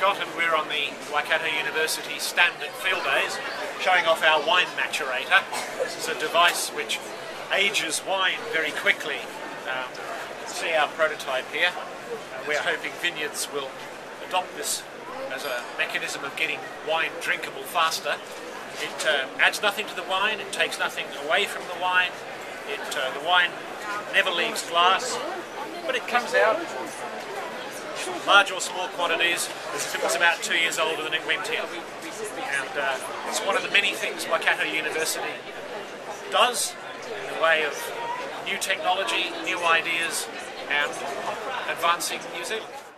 Scott, and we're on the Waikato University Standard Fieldays showing off our wine maturator. This is a device which ages wine very quickly. Um, see our prototype here. Uh, we're hoping vineyards will adopt this as a mechanism of getting wine drinkable faster. It uh, adds nothing to the wine, it takes nothing away from the wine. It, uh, the wine never leaves glass, but it comes out large or small quantities. It was about two years older than it went in. And uh, it's one of the many things Waikato University does in the way of new technology, new ideas, and advancing New Zealand.